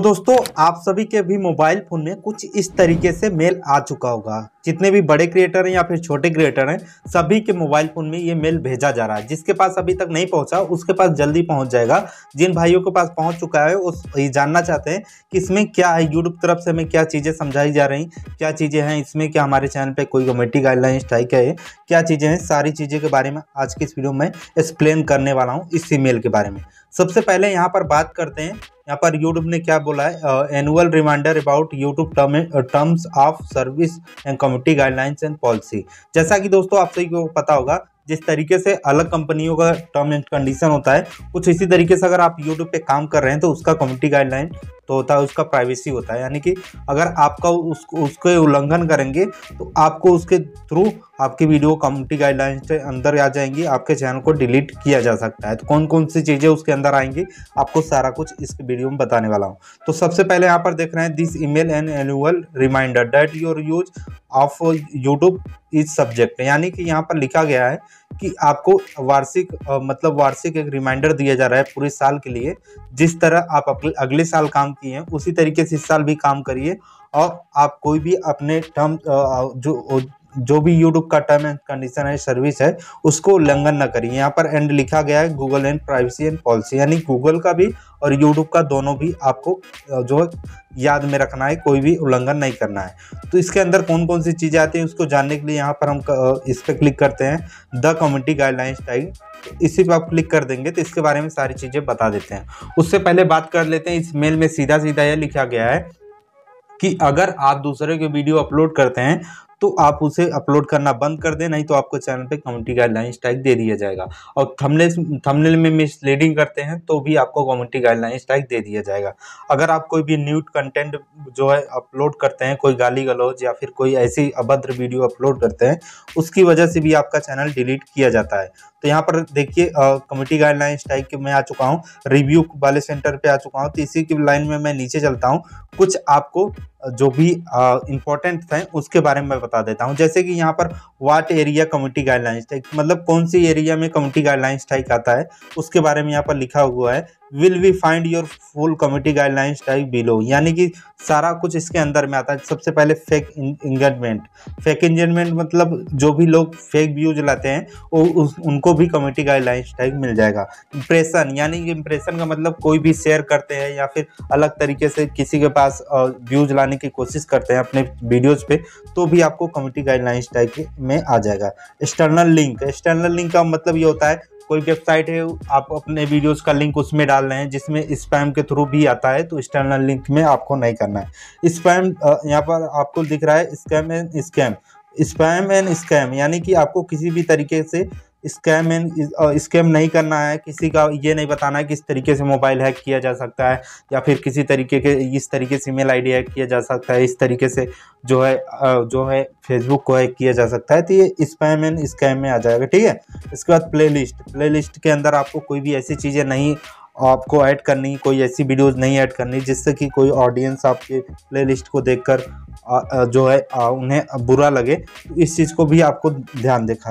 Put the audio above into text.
तो दोस्तों, आप सभी के भी मोबाइल फ़ोन में कुछ इस तरीके से मेल आ चुका होगा। जितने भी बड़े क्रिएटर हैं या फिर छोटे क्रिएटर हैं, सभी के मोबाइल फ़ोन में ये मेल भेजा जा रहा है। जिसके पास अभी तक नहीं पहुँचा, उसके पास जल्दी पहुँच जाएगा। जिन भाइयों के पास पहुँच चुका है ये जानना चाहते हैं कि इसमें क्या है यूट्यूब तरफ़ से हमें क्या चीज़ें समझाई जा रही क्या चीज़ें हैं इसमें, क्या हमारे चैनल पर कोई कमेटी गाइडलाइन स्ट्राइक है, क्या चीज़ें हैं, सारी चीज़ें के बारे में आज की इस वीडियो में एक्सप्लेन करने वाला हूँ इस ईमेल के बारे में। सबसे पहले यहाँ पर बात करते हैं यहाँ पर यूट्यूब ने क्या बोला है? Annual reminder about YouTube terms of service and community guidelines and policy जैसा कि दोस्तों आप सभी को पता होगा, जिस तरीके से अलग कंपनियों का टर्म एंड कंडीशन होता है, कुछ इसी तरीके से अगर आप यूट्यूब पे काम कर रहे हैं तो उसका कम्युनिटी गाइडलाइन तो होता है उसका प्राइवेसी होता है। यानी कि अगर आपका उस, उसके उल्लंघन करेंगे तो आपको उसके थ्रू आपकी वीडियो कम्युनिटी गाइडलाइंस के अंदर आ जाएँगी, आपके चैनल को डिलीट किया जा सकता है। तो कौन कौन सी चीज़ें उसके अंदर आएँगी, आपको सारा कुछ इस वीडियो में बताने वाला हूँ। तो सबसे पहले यहाँ पर देख रहे हैं this email and annual reminder that your use of YouTube is subject यानी कि यहाँ पर लिखा गया है कि आपको वार्षिक मतलब वार्षिक एक रिमाइंडर दिया जा रहा है पूरे साल के लिए, जिस तरह आप अगले साल काम किए हैं, उसी तरीके से इस साल भी काम करिए और आप कोई भी अपने टर्म जो जो भी यूट्यूब का टर्म एंड कंडीशन है सर्विस है, उसको उल्लंघन न करिए यहाँ पर एंड लिखा गया है Google and privacy and policy यानी गूगल का भी और यूट्यूब का दोनों भी आपको जो याद में रखना है, कोई भी उल्लंघन नहीं करना है। तो इसके अंदर कौन कौन सी चीज़ें आती हैं, उसको जानने के लिए यहाँ पर हम इस पर क्लिक करते हैं द कम्युनिटी गाइडलाइंस टाइप इसी पर आप क्लिक कर देंगे तो इसके बारे में सारी चीज़ें बता देते हैं। उससे पहले बात कर लेते हैं, इस मेल में सीधा सीधा यह लिखा गया है कि अगर आप दूसरे के वीडियो अपलोड करते हैं तो आप उसे अपलोड करना बंद कर दें, नहीं तो आपको चैनल पे कम्युनिटी गाइडलाइन स्ट्राइक दे दिया जाएगा। और थंबनेल थंबनेल में मिसलीडिंग करते हैं तो भी आपको कम्युनिटी गाइडलाइन स्ट्राइक दे दिया जाएगा। अगर आप कोई भी न्यूट कंटेंट जो है अपलोड करते हैं, कोई गाली गलौज या फिर कोई ऐसी अभद्र वीडियो अपलोड करते हैं, उसकी वजह से भी आपका चैनल डिलीट किया जाता है। तो यहाँ पर देखिए कमेटी गाइडलाइन स्ट्राइक में आ चुका हूँ रिव्यू वाले सेंटर पे आ चुका हूँ तो इसी की लाइन में मैं नीचे चलता हूँ। कुछ आपको जो भी इंपॉर्टेंट थे, उसके बारे में बता देता हूँ। जैसे कि यहाँ पर what area community guidelines strike मतलब कौन सी एरिया में कम्युनिटी गाइडलाइंस टाइक आता है, उसके बारे में यहाँ पर लिखा हुआ है। Will we find your full committee guidelines type below यानी कि सारा कुछ इसके अंदर में आता है। सबसे पहले फेक इंगेजमेंट फेक इंगेजमेंट मतलब जो भी लोग फेक व्यूज़ लाते हैं वो उस, उनको भी कमिटी गाइडलाइंस टाइप मिल जाएगा। इंप्रेशन यानी कि इंप्रेशन का मतलब कोई भी शेयर करते हैं या फिर अलग तरीके से किसी के पास व्यूज़ लाने की कोशिश करते हैं अपने वीडियोज़ पे तो भी आपको कमिटी गाइडलाइंस टाइप में आ जाएगा। एक्सटर्नल लिंक एक्सटर्नल लिंक का मतलब ये होता है कोई वेबसाइट है, आप अपने वीडियोस का लिंक उसमें डाल रहे हैं, जिसमें स्पैम के थ्रू भी आता है तो एक्सटर्नल लिंक में आपको नहीं करना है। स्पैम यहाँ पर आपको दिख रहा है scam and scam spam and scam यानी कि आपको किसी भी तरीके से स्कैम स्कैम नहीं करना है, किसी का ये नहीं बताना है किस तरीके से मोबाइल हैक किया जा सकता है, या फिर किसी तरीके के, इस तरीके से ईमेल आईडी हैक किया जा सकता है, इस तरीके से जो है जो है फेसबुक को हैक किया जा सकता है तो ये स्पैम एंड स्कैम में आ जाएगा, ठीक है? इसके बाद प्ले लिस्ट प्ले लिस्ट के अंदर आपको कोई भी ऐसी चीज़ें नहीं, आपको ऐड करनी, कोई ऐसी वीडियोस नहीं ऐड करनी, जिससे कि कोई ऑडियंस आपके प्लेलिस्ट को देखकर जो है उन्हें बुरा लगे तो इस चीज़ को भी आपको ध्यान देखा